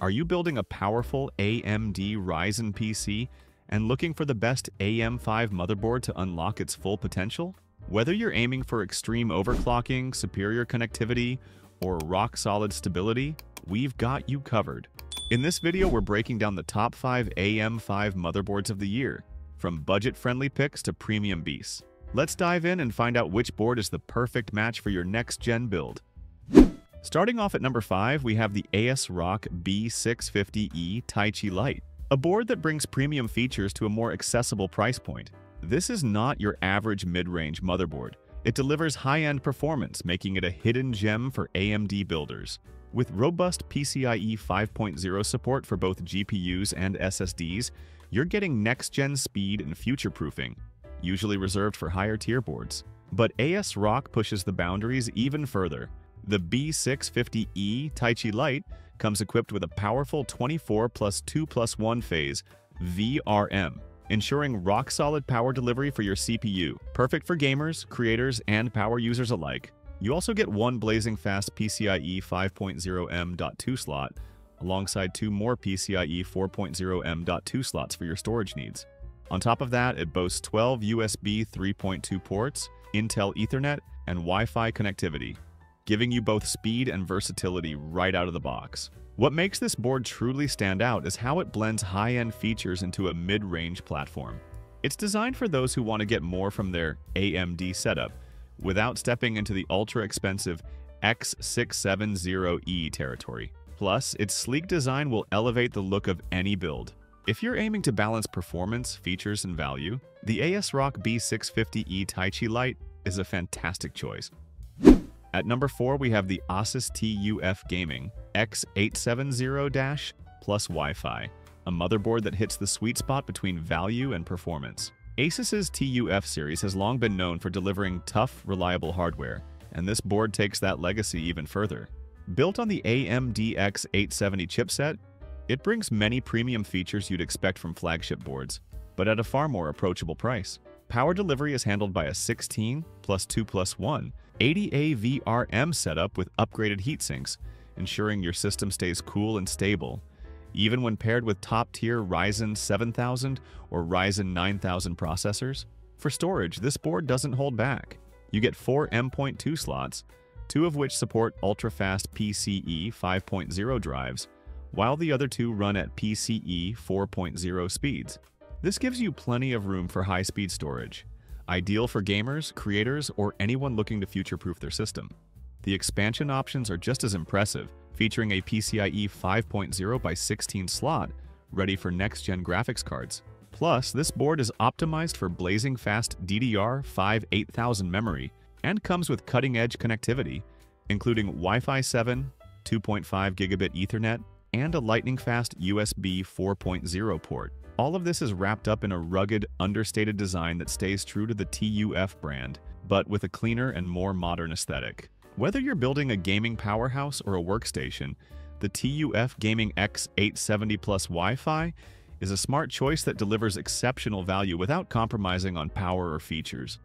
Are you building a powerful AMD Ryzen PC and looking for the best AM5 motherboard to unlock its full potential? Whether you're aiming for extreme overclocking, superior connectivity, or rock-solid stability, we've got you covered. In this video, we're breaking down the top 5 AM5 motherboards of the year, from budget-friendly picks to premium beasts. Let's dive in and find out which board is the perfect match for your next-gen build. Starting off at number 5, we have the ASRock B650E Taichi Lite, a board that brings premium features to a more accessible price point. This is not your average mid-range motherboard. It delivers high-end performance, making it a hidden gem for AMD builders. With robust PCIe 5.0 support for both GPUs and SSDs, you're getting next-gen speed and future-proofing, usually reserved for higher-tier boards. But ASRock pushes the boundaries even further. The B650E Taichi Lite comes equipped with a powerful 24 plus 2 plus 1 phase VRM, ensuring rock-solid power delivery for your CPU, perfect for gamers, creators, and power users alike. You also get one blazing fast PCIe 5.0 M.2 slot, alongside two more PCIe 4.0 M.2 slots for your storage needs. On top of that, it boasts 12 USB 3.2 ports, Intel Ethernet, and Wi-Fi connectivity, giving you both speed and versatility right out of the box. What makes this board truly stand out is how it blends high-end features into a mid-range platform. It's designed for those who want to get more from their AMD setup, without stepping into the ultra-expensive X670E territory. Plus, its sleek design will elevate the look of any build. If you're aiming to balance performance, features, and value, the ASRock B650E Taichi Lite is a fantastic choice. At number 4, we have the Asus TUF Gaming X870- plus Wi-Fi, a motherboard that hits the sweet spot between value and performance. Asus's TUF series has long been known for delivering tough, reliable hardware, and this board takes that legacy even further. Built on the AMD X870 chipset, it brings many premium features you'd expect from flagship boards, but at a far more approachable price. Power delivery is handled by a 16 plus 2 plus 1 80A VRM setup with upgraded heatsinks, ensuring your system stays cool and stable, even when paired with top-tier Ryzen 7000 or Ryzen 9000 processors. For storage, this board doesn't hold back. You get four M.2 slots, two of which support ultra-fast PCIe 5.0 drives, while the other two run at PCIe 4.0 speeds. This gives you plenty of room for high-speed storage, ideal for gamers, creators, or anyone looking to future-proof their system. The expansion options are just as impressive, featuring a PCIe 5.0 by 16 slot, ready for next-gen graphics cards. Plus, this board is optimized for blazing fast DDR5 8000 memory and comes with cutting-edge connectivity, including Wi-Fi 7, 2.5 gigabit Ethernet, and a lightning-fast USB 4.0 port. All of this is wrapped up in a rugged, understated design that stays true to the TUF brand, but with a cleaner and more modern aesthetic. Whether you're building a gaming powerhouse or a workstation, the TUF Gaming X870 Plus Wi-Fi is a smart choice that delivers exceptional value without compromising on power or features.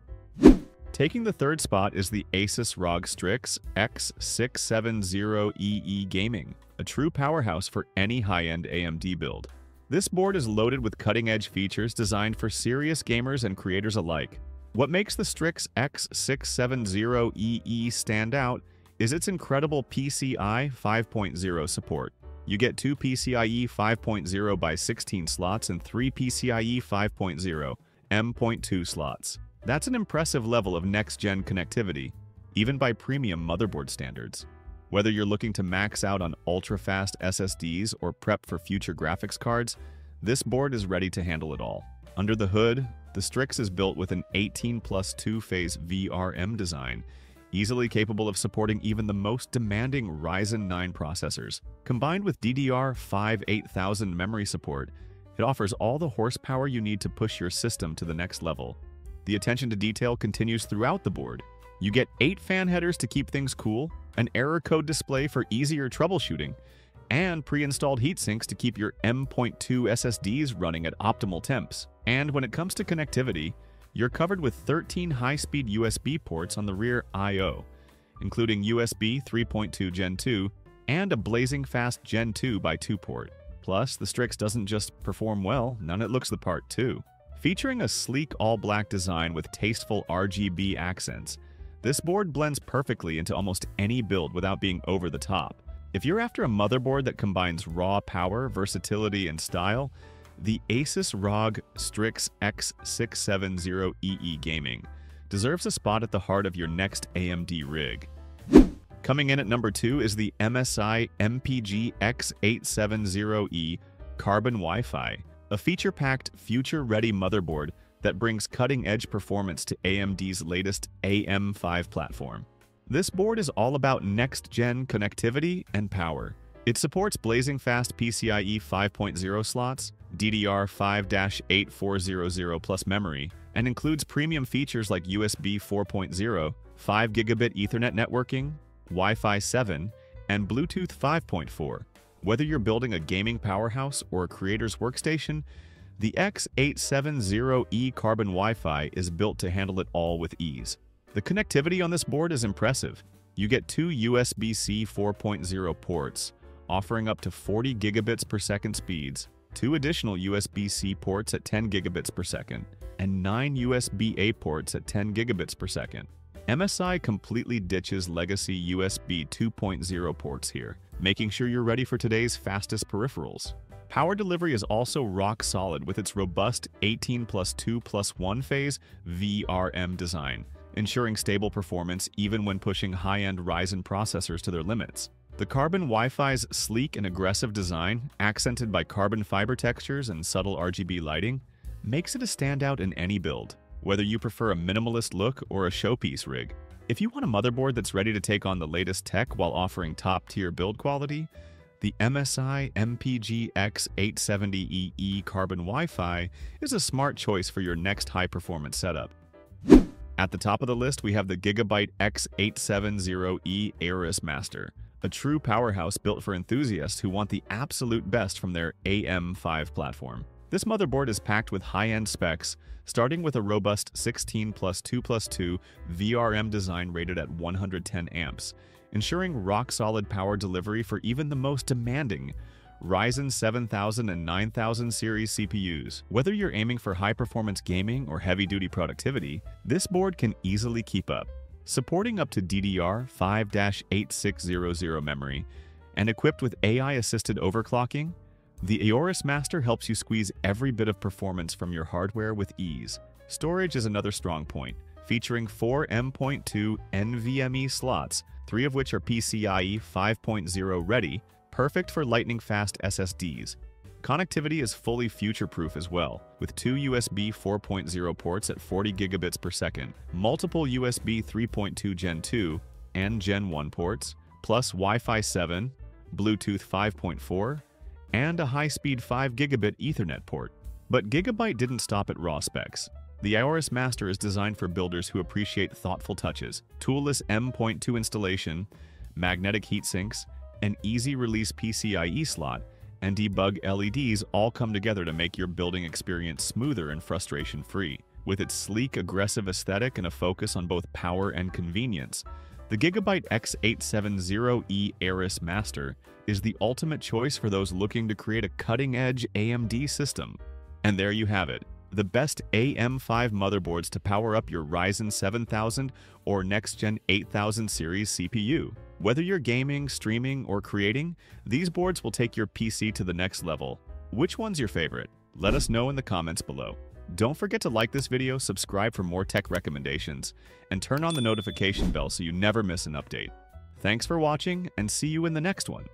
Taking the third spot is the Asus ROG Strix X670E-E Gaming, a true powerhouse for any high-end AMD build. This board is loaded with cutting-edge features designed for serious gamers and creators alike. What makes the Strix X670E-E stand out is its incredible PCI 5.0 support. You get two PCIe 5.0 by 16 slots and three PCIe 5.0 M.2 slots. That's an impressive level of next-gen connectivity, even by premium motherboard standards. Whether you're looking to max out on ultra-fast SSDs or prep for future graphics cards, this board is ready to handle it all. Under the hood, the Strix is built with an 18 plus 2-phase VRM design, easily capable of supporting even the most demanding Ryzen 9 processors. Combined with DDR5 8000 memory support, it offers all the horsepower you need to push your system to the next level. The attention to detail continues throughout the board. You get 8 fan headers to keep things cool, an error code display for easier troubleshooting, and pre-installed heatsinks to keep your M.2 SSDs running at optimal temps. And when it comes to connectivity, you're covered with 13 high-speed USB ports on the rear I.O., including USB 3.2 Gen 2, and a blazing fast Gen 2 by 2 port. Plus, the Strix doesn't just perform well, none it looks the part too. Featuring a sleek all-black design with tasteful RGB accents, this board blends perfectly into almost any build without being over the top. If you're after a motherboard that combines raw power, versatility, and style, the Asus ROG Strix X670E-E Gaming deserves a spot at the heart of your next AMD rig. Coming in at number 2 is the MSI MPG X870E Carbon Wi-Fi, a feature-packed, future-ready motherboard that brings cutting-edge performance to AMD's latest AM5 platform. This board is all about next-gen connectivity and power. It supports blazing fast PCIe 5.0 slots, DDR5-8400 plus memory, and includes premium features like USB 4.0, 5 gigabit Ethernet networking, Wi-Fi 7, and Bluetooth 5.4. Whether you're building a gaming powerhouse or a creator's workstation, the X870E Carbon Wi-Fi is built to handle it all with ease. The connectivity on this board is impressive. You get two USB-C 4.0 ports, offering up to 40 gigabits per second speeds, two additional USB-C ports at 10 gigabits per second, and nine USB-A ports at 10 gigabits per second. MSI completely ditches legacy USB 2.0 ports here, making sure you're ready for today's fastest peripherals. Power delivery is also rock solid with its robust 18 plus 2 plus 1 phase VRM design, ensuring stable performance even when pushing high-end Ryzen processors to their limits. The Carbon Wi-Fi's sleek and aggressive design, accented by carbon fiber textures and subtle RGB lighting, makes it a standout in any build, whether you prefer a minimalist look or a showpiece rig. If you want a motherboard that's ready to take on the latest tech while offering top-tier build quality, the MSI MPG X870EE Carbon Wi-Fi is a smart choice for your next high-performance setup. At the top of the list, we have the Gigabyte X870E Aorus Master, a true powerhouse built for enthusiasts who want the absolute best from their AM5 platform. This motherboard is packed with high-end specs, starting with a robust 16 plus 2 plus 2 VRM design rated at 110 amps, ensuring rock-solid power delivery for even the most demanding Ryzen 7000 and 9000 series CPUs. Whether you're aiming for high-performance gaming or heavy-duty productivity, this board can easily keep up. Supporting up to DDR 5-8600 memory and equipped with AI-assisted overclocking, the Aorus Master helps you squeeze every bit of performance from your hardware with ease. Storage is another strong point, featuring four M.2 NVMe slots three of which are PCIe 5.0 ready, perfect for lightning-fast SSDs. Connectivity is fully future-proof as well, with two USB 4.0 ports at 40 gigabits per second, multiple USB 3.2 Gen 2 and Gen 1 ports, plus Wi-Fi 7, Bluetooth 5.4, and a high-speed 5 gigabit Ethernet port. But Gigabyte didn't stop at raw specs. The Aorus Master is designed for builders who appreciate thoughtful touches, toolless M.2 installation, magnetic heat sinks, an easy-release PCIe slot, and debug LEDs all come together to make your building experience smoother and frustration-free. With its sleek, aggressive aesthetic and a focus on both power and convenience, the Gigabyte X870E Aorus Master is the ultimate choice for those looking to create a cutting-edge AMD system. And there you have it, the best AM5 motherboards to power up your Ryzen 7000 or next-gen 8000 series CPU. Whether you're gaming, streaming, or creating, these boards will take your PC to the next level. Which one's your favorite? Let us know in the comments below. Don't forget to like this video, subscribe for more tech recommendations, and turn on the notification bell so you never miss an update. Thanks for watching, and see you in the next one.